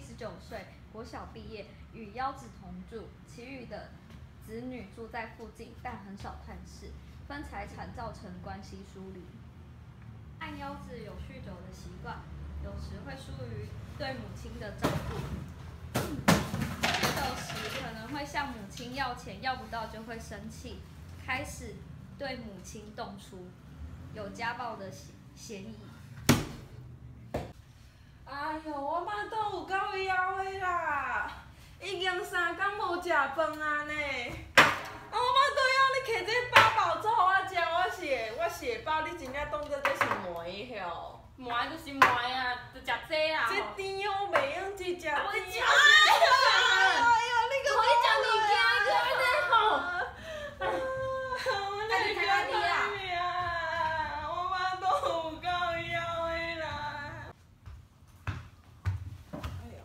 十九岁国小毕业，与幺子同住，其余的子女住在附近，但很少探视，分财产造成关系疏离。按幺子有酗酒的习惯，有时会疏于对母亲的照顾。酗酒时可能会向母亲要钱，要不到就会生气，开始对母亲动粗，有家暴的嫌嫌疑。哎呦，我妈都有够枵的啦，已经三天无食饭啊呢。啊，我妈都要你摕这八宝粥互我食，我是会我是会饱，你真正当做这是糜吼？糜就是糜啊，就食这啊。这甜哦袂用去食甜我食哦。哎哎呦，你个我讲物件个安尼吼。我那你台湾地啊啊！我妈都有够枵的啦。哎呦，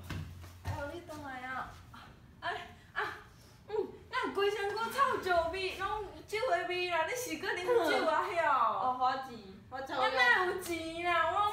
哎呦，你倒来啊！哎啊，嗯，咱规身躯臭酒味，拢有酒的味啦。你是搁啉酒啊？哦，晓？花钱，我抽我哪有钱啦？我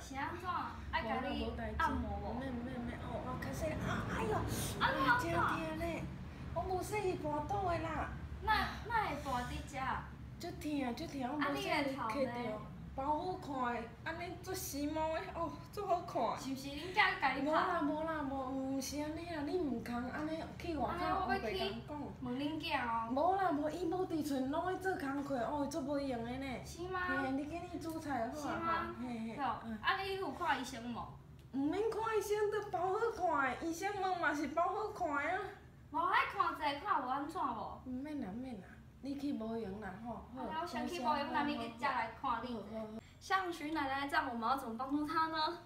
是安怎？爱甲你按摩无？免免免，哦我开始啊！哎呦，啊你安怎真疼嘞！我无说伊跋倒的啦，那那会跋伫遮？足疼足疼，我无说伊的头呢摕着，包好看诶，安尼足时髦诶，哦，足好看。是毋是恁囝甲你无啦？无啦无，毋是安尼啦，你毋通安尼去外口啊我要去黑白讲讲。问恁囝哦。无啦无，伊无伫厝，拢去做工课，哦，足无用诶呢。是吗？嘿，你今日煮菜好啊是吗，嘿啊你有看医生无？毋免看医生，都包好看诶，医生问嘛是包好看诶啊。无爱看者看有安怎无？毋免啦，毋免啦，你去无用啦，吼。好啊，我想去保养，那明天再来看你。像徐奶奶这样，我们要怎么帮助她呢？